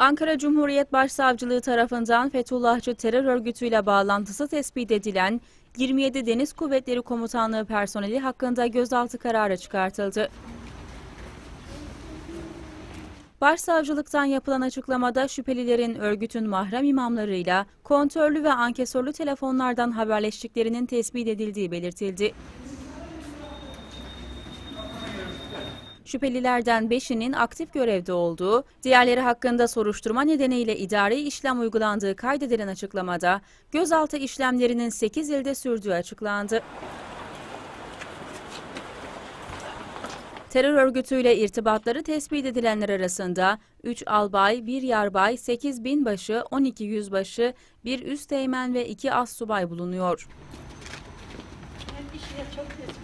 Ankara Cumhuriyet Başsavcılığı tarafından Fethullahçı terör örgütüyle bağlantısı tespit edilen 27 Deniz Kuvvetleri Komutanlığı personeli hakkında gözaltı kararı çıkartıldı. Başsavcılıktan yapılan açıklamada şüphelilerin örgütün mahrem imamlarıyla kontörlü ve ankesörlü telefonlardan haberleştiklerinin tespit edildiği belirtildi. Şüphelilerden 5'inin aktif görevde olduğu, diğerleri hakkında soruşturma nedeniyle idari işlem uygulandığı kaydedilen açıklamada, gözaltı işlemlerinin 8 ilde sürdüğü açıklandı. Terör örgütüyle irtibatları tespit edilenler arasında 3 albay, 1 yarbay, 8 binbaşı, 12 yüzbaşı, 1 üst teğmen ve 2 as subay bulunuyor. Hem işine çok kötü